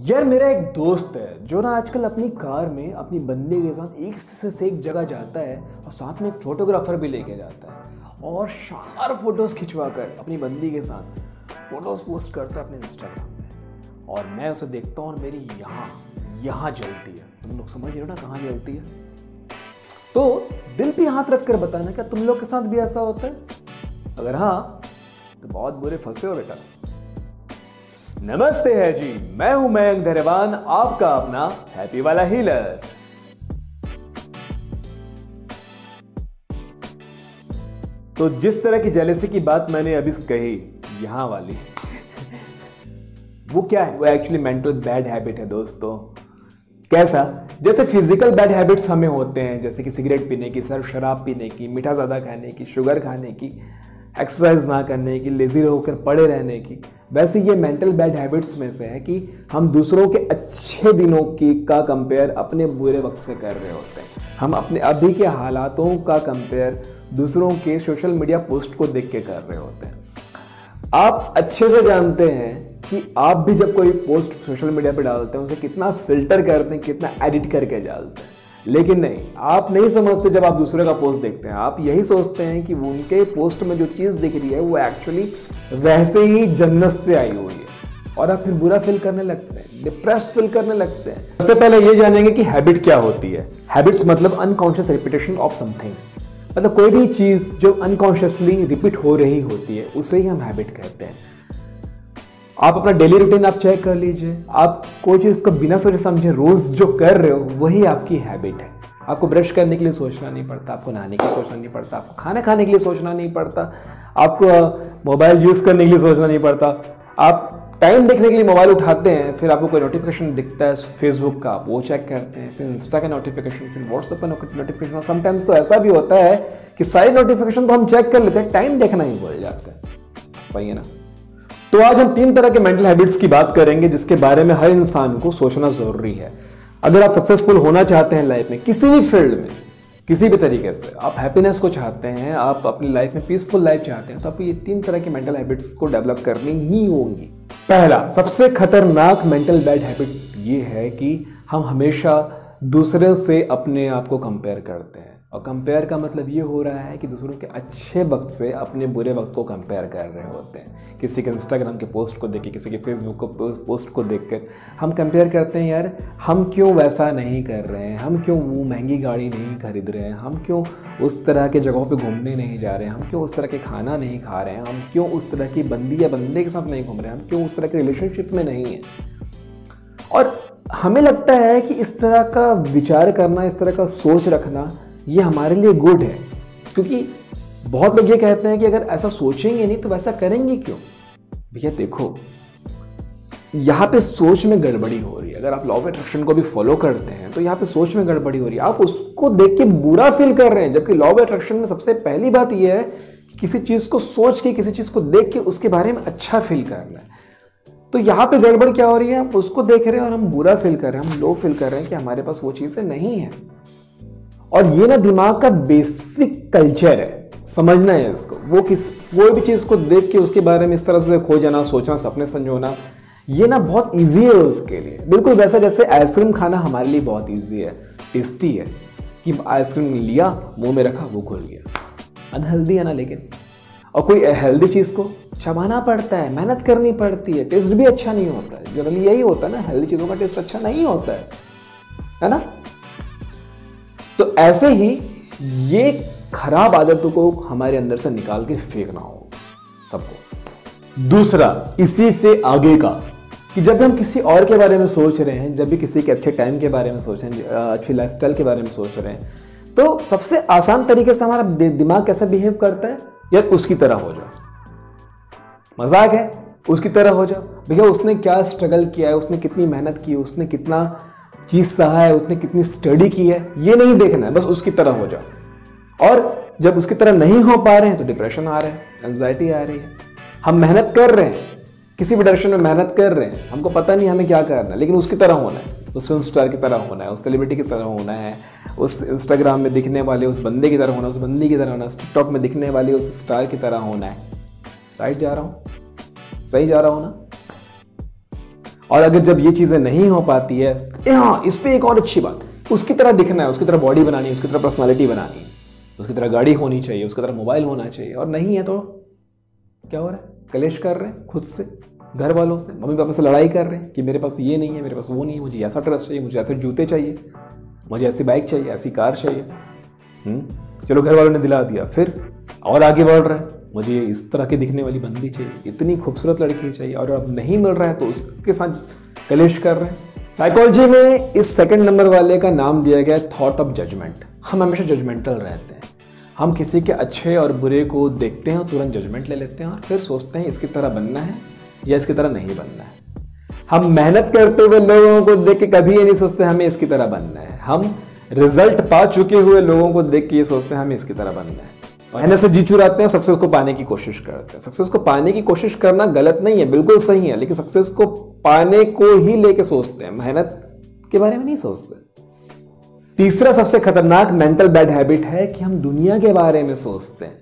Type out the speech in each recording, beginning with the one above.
यार मेरा एक दोस्त है, जो ना आजकल अपनी कार में अपनी बंदे के साथ एक से एक जगह जाता है और साथ में एक फोटोग्राफर भी लेके जाता है और शानदार फ़ोटोज़ खिंचवा कर अपनी बंदी के साथ फ़ोटोज़ पोस्ट करता है अपने इंस्टाग्राम में और मैं उसे देखता हूँ और मेरी यहाँ यहाँ जलती है। तुम लोग समझ रहे हो ना कहाँ जलती है? तो दिल पे हाथ रख कर बताना, क्या तुम लोग के साथ भी ऐसा होता है? अगर हाँ तो बहुत बुरे फंसे हो बेटा। नमस्ते है जी, मैं हूँ मयंक धरेवान, आपका अपना हैप्पी वाला हीलर तो जिस तरह की जेलेसी की बात मैंने अभी कही, यहाँ वाली, वो क्या है? वो एक्चुअली मेंटल बैड हैबिट है दोस्तों। कैसा? जैसे फ़िज़िकल बैड हैबिट्स हमें होते हैं, जैसे कि सिगरेट पीने की, सर शराब पीने की, मीठा ज़्यादा खाने की शुगर खाने की एक्सरसाइज ना करने की लेज़ी होकर पड़े रहने की वैसे ये मेंटल बैड हैबिट्स में से है कि हम दूसरों के अच्छे दिनों की का कंपेयर अपने बुरे वक्त से कर रहे होते हैं। हम अपने अभी के हालातों का कंपेयर दूसरों के सोशल मीडिया पोस्ट को देख के कर रहे होते हैं। आप अच्छे से जानते हैं कि आप भी जब कोई पोस्ट सोशल मीडिया पर डालते हैं, उसे कितना फ़िल्टर करते हैं, कितना एडिट करके डालते हैं। लेकिन नहीं, आप नहीं समझते जब आप दूसरे का पोस्ट देखते हैं। आप यही सोचते हैं कि उनके पोस्ट में जो चीज़ दिख रही है, वो एक्चुअली वैसे ही जन्नत से आई हुई है। और आप फिर बुरा फील करने लगते हैं डिप्रेस फील करने लगते हैं। सबसे पहले ये जानेंगे कि हैबिट क्या होती है। हैबिट्स मतलब अनकॉन्शियस रिपीटेशन ऑफ़ समथिंग मतलब कोई भी चीज़ जो अनकॉन्शियसली रिपीट हो रही होती है, उसे ही हम हैबिट कहते हैं। आप अपना डेली रूटीन आप चेक कर लीजिए। आप कोई चीज़ को बिना सोचे समझे रोज़ जो कर रहे हो, वही आपकी हैबिट है। आपको ब्रश करने के लिए सोचना नहीं पड़ता, आपको नहाने के लिए सोचना नहीं पड़ता, आपको खाना खाने के लिए सोचना नहीं पड़ता, आपको मोबाइल यूज़ करने के लिए सोचना नहीं पड़ता। आप टाइम देखने के लिए मोबाइल उठाते हैं, फिर आपको कोई नोटिफिकेशन दिखता है फेसबुक का वो चेक करते हैं, फिर इंस्टा का नोटिफिकेशन फिर व्हाट्सएप का नोटिफिकेशन समटाइम्स तो ऐसा भी होता है कि सारी नोटिफिकेशन तो हम चेक कर लेते हैं टाइम देखना ही भूल जाते हैं। सही है ना? तो आज हम तीन तरह के मेंटल हैबिट्स की बात करेंगे, जिसके बारे में हर इंसान को सोचना ज़रूरी है। अगर आप सक्सेसफुल होना चाहते हैं लाइफ में, किसी भी फ़ील्ड में, किसी भी तरीके से, आप हैप्पीनेस को चाहते हैं, आप अपनी लाइफ में पीसफुल लाइफ चाहते हैं तो आपको ये तीन तरह की मेंटल हैबिट्स को डेवलप करनी ही होंगी। पहला, सबसे खतरनाक मेंटल बैड हैबिट ये है कि हम हमेशा दूसरे से अपने आप को कंपेयर करते हैं। और कंपेयर का मतलब ये हो रहा है कि दूसरों के अच्छे वक्त से अपने बुरे वक्त को कंपेयर कर रहे होते हैं। किसी के इंस्टाग्राम के पोस्ट को देख के, किसी के फेसबुक को पोस्ट को देख कर हम कंपेयर करते हैं, यार, हम क्यों वैसा नहीं कर रहे हैं? हम क्यों वो महँगी गाड़ी नहीं खरीद रहे हैं? हम क्यों उस तरह के जगहों पर घूमने नहीं जा रहे हैं? हम क्यों उस तरह के खाना नहीं खा रहे हैं? हम क्यों उस तरह की बंदी या बंदे के साथ नहीं घूम रहे हैं? हम क्यों उस तरह के रिलेशनशिप में नहीं हैं? और हमें लगता है कि इस तरह का विचार करना, इस तरह का सोच रखना ये हमारे लिए गुड है। क्योंकि बहुत लोग ये कहते हैं कि अगर ऐसा सोचेंगे नहीं तो वैसा करेंगे क्यों? भैया देखो, यहाँ पे सोच में गड़बड़ी हो रही है। अगर आप लॉ ऑफ़ अट्रैक्शन को भी फॉलो करते हैं तो यहाँ पे सोच में गड़बड़ी हो रही है। आप उसको देख के बुरा फील कर रहे हैं, जबकि लॉ ऑफ़ अट्रैक्शन में सबसे पहली बात यह है कि किसी चीज़ को सोच के, किसी चीज़ को देख के उसके बारे में अच्छा फील करना है। तो यहाँ पे गड़बड़ क्या हो रही है? हम उसको देख रहे हैं और हम बुरा फील कर रहे हैं, हम लो फील कर रहे हैं कि हमारे पास वो चीज़ें नहीं है। और ये ना दिमाग का बेसिक कल्चर है। समझना है इसको। वो किस कोई भी चीज़ को देख के उसके बारे में इस तरह से खो जाना सोचना, सपने संजोना, ये ना बहुत इजी है उसके लिए। बिल्कुल वैसा जैसे आइसक्रीम खाना हमारे लिए बहुत इजी है। टेस्टी है। कि आइसक्रीम लिया, मुँह में रखा, वो खुल गया अनहेल्दी है ना लेकिन। और कोई हेल्दी चीज़ को चबाना पड़ता है, मेहनत करनी पड़ती है। टेस्ट भी अच्छा नहीं होता है। जनरली यही होता है ना हेल्दी चीज़ों का टेस्ट अच्छा नहीं होता है। है ना? तो ऐसे ही ये खराब आदतों को हमारे अंदर से निकाल के फेंकना हो सबको। दूसरा, इसी से आगे का, कि जब हम किसी और के बारे में सोच रहे हैं, जब भी किसी के अच्छे टाइम के बारे में सोच रहे हैं अच्छी लाइफस्टाइल के बारे में सोच रहे हैं तो सबसे आसान तरीके से हमारा दिमाग कैसा बिहेव करता है? यार, उसकी तरह हो जाओ। मज़ाक है? उसकी तरह हो जाओ। भैया, उसने क्या स्ट्रगल किया है? उसने कितनी मेहनत की उसने कितना चीज़ सहा है, उसने कितनी स्टडी की है, ये नहीं देखना है, बस उसकी तरह हो जाओ। और जब उसकी तरह नहीं हो पा रहे हैं तो डिप्रेशन आ रहे हैं एनजाइटी आ रही है। हम मेहनत कर रहे हैं, किसी भी डायरेक्शन में मेहनत कर रहे हैं, हमको पता नहीं हमें क्या करना है, लेकिन उसकी तरह होना है, उस फ़िल्म स्टार की तरह होना है, उस सेलिब्रिटी की तरह होना है, उस इंस्टाग्राम में दिखने वाले उस बंदे की तरह होना उस बंदी की तरह होना उस टिकटॉक में दिखने वाले उस स्टार की तरह होना है। राइट जा रहा हूँ? सही जा रहा हूँ ना? और अगर जब ये चीज़ें नहीं हो पाती है हाँ इस पर एक और अच्छी बात उसकी तरह दिखना है उसकी तरह बॉडी बनानी है उसकी तरह पर्सनैलिटी बनानी है उसकी तरह गाड़ी होनी चाहिए उसकी तरह मोबाइल होना चाहिए और नहीं है तो क्या हो रहा है? कलेश कर रहे हैं खुद से घर वालों से मम्मी पापा से लड़ाई कर रहे हैं कि मेरे पास ये नहीं है मेरे पास वो नहीं है मुझे ऐसा ड्रेस चाहिए मुझे ऐसे जूते चाहिए मुझे ऐसी बाइक चाहिए ऐसी कार चाहिए। हम्म, चलो घर वालों ने दिला दिया फिर और आगे बढ़ रहे हैं। मुझे इस तरह की दिखने वाली बंदी चाहिए, इतनी खूबसूरत लड़की चाहिए, और अब नहीं मिल रहा है तो उसके साथ कलेश कर रहे हैं। साइकोलॉजी में इस सेकंड नंबर वाले का नाम दिया गया है थॉट ऑफ़ जजमेंट हम हमेशा जजमेंटल रहते हैं। हम किसी के अच्छे और बुरे को देखते हैं और तुरंत जजमेंट ले लेते हैं और फिर सोचते हैं इसकी तरह बनना है या इसकी तरह नहीं बनना है। हम मेहनत करते हुए लोगों को देख के कभी ये नहीं सोचते हमें इसकी तरह बनना है। हम रिज़ल्ट पा चुके हुए लोगों को देख के ये सोचते हैं हमें इसकी तरह बनना है। मेहनत से जी चुराते हैं सक्सेस को पाने की कोशिश करते हैं। सक्सेस को पाने की कोशिश करना गलत नहीं है, बिल्कुल सही है, लेकिन सक्सेस को पाने को ही लेके सोचते हैं। मेहनत के बारे में नहीं सोचते। तीसरा सबसे खतरनाक मेंटल बैड हैबिट है कि हम दुनिया के बारे में सोचते हैं।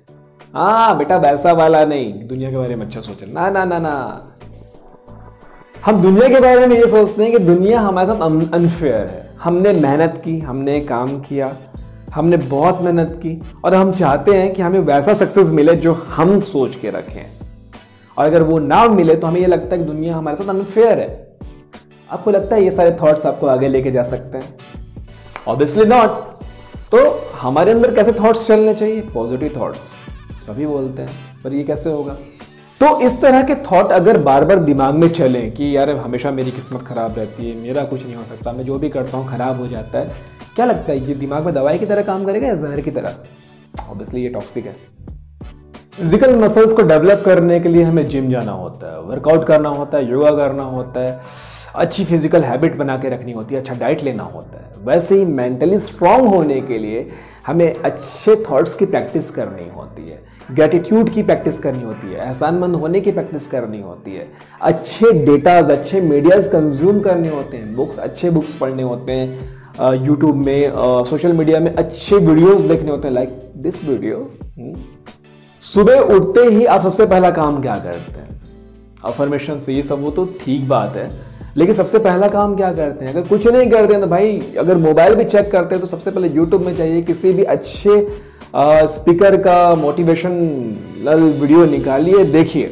हाँ बेटा वैसा वाला नहीं, दुनिया के बारे में अच्छा सोचे ना ना ना ना। हम दुनिया के बारे में ये सोचते हैं कि दुनिया हमारे साथ अनफेयर है। हमने मेहनत की, हमने काम किया हमने बहुत मेहनत की और हम चाहते हैं कि हमें वैसा सक्सेस मिले जो हम सोच के रखें। और अगर वो ना मिले तो हमें ये लगता है कि दुनिया हमारे साथ अनफेयर है। आपको लगता है ये सारे थॉट्स आपको आगे लेके जा सकते हैं? ऑब्वियसली नॉट तो हमारे अंदर कैसे थॉट्स चलने चाहिए? पॉजिटिव थॉट्स सभी बोलते हैं, पर ये कैसे होगा? तो इस तरह के थॉट अगर बार बार दिमाग में चले कि यार, हमेशा मेरी किस्मत ख़राब रहती है, मेरा कुछ नहीं हो सकता, मैं जो भी करता हूँ ख़राब हो जाता है क्या लगता है, ये दिमाग में दवाई की तरह काम करेगा या जहर की तरह? ऑब्वियसली ये टॉक्सिक है। फ़िज़िकल मसल्स को डेवलप करने के लिए हमें जिम जाना होता है वर्कआउट करना होता है योगा करना होता है, अच्छी फ़िज़िकल हैबिट बना के रखनी होती है अच्छा डाइट लेना होता है। वैसे ही मेंटली स्ट्रांग होने के लिए हमें अच्छे थॉट्स की प्रैक्टिस करनी होती है ग्रेटिट्यूड की प्रैक्टिस करनी होती है, एहसानमंद होने की प्रैक्टिस करनी होती है, अच्छे डेटाज अच्छे मीडियाज कंज्यूम करने होते हैं बुक्स अच्छे बुक्स पढ़ने होते हैं। यूट्यूब में सोशल मीडिया में अच्छे वीडियोस देखने होते हैं लाइक दिस वीडियो सुबह उठते ही आप सबसे पहला काम क्या करते हैं? अफर्मेशन से ये सब वो तो ठीक बात है, लेकिन सबसे पहला काम क्या करते हैं? अगर कुछ नहीं करते हैं तो भाई, अगर मोबाइल भी चेक करते हैं तो सबसे पहले यूट्यूब में चाहिए किसी भी अच्छे स्पीकर का मोटिवेशन वीडियो निकालिए, देखिए।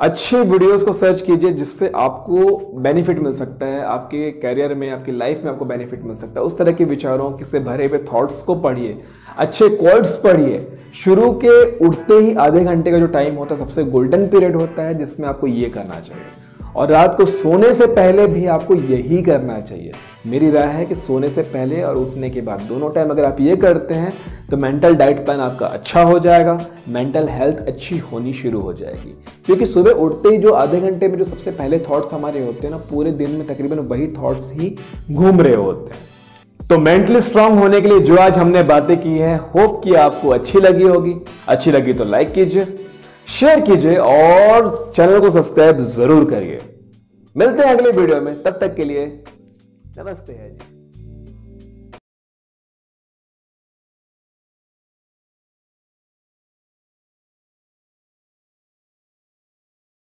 अच्छे वीडियोस को सर्च कीजिए जिससे आपको बेनिफिट मिल सकता है, आपके कैरियर में, आपकी लाइफ में आपको बेनिफिट मिल सकता है। उस तरह के विचारों से भरे हुए थॉट्स को पढ़िए, अच्छे कोड्स पढ़िए। शुरू के उठते ही आधे घंटे का जो टाइम होता है, सबसे गोल्डन पीरियड होता है जिसमें आपको ये करना चाहिए। और रात को सोने से पहले भी आपको यही करना चाहिए। मेरी राय है कि सोने से पहले और उठने के बाद, दोनों टाइम अगर आप ये करते हैं तो मेंटल डाइट प्लान आपका अच्छा हो जाएगा मेंटल हेल्थ अच्छी होनी शुरू हो जाएगी। क्योंकि सुबह उठते ही जो आधे घंटे में जो सबसे पहले थॉट्स हमारे होते हैं ना, पूरे दिन में तकरीबन वही थॉट्स ही घूम रहे होते हैं। तो मेंटली स्ट्रांग होने के लिए जो आज हमने बातें की हैं होप कि आपको अच्छी लगी होगी। अच्छी लगी तो लाइक कीजिए शेयर कीजिए और चैनल को सब्सक्राइब ज़रूर करिए। मिलते हैं अगले वीडियो में, तब तक के लिए नमस्ते जी